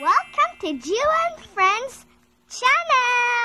Welcome to Jew and Friends channel.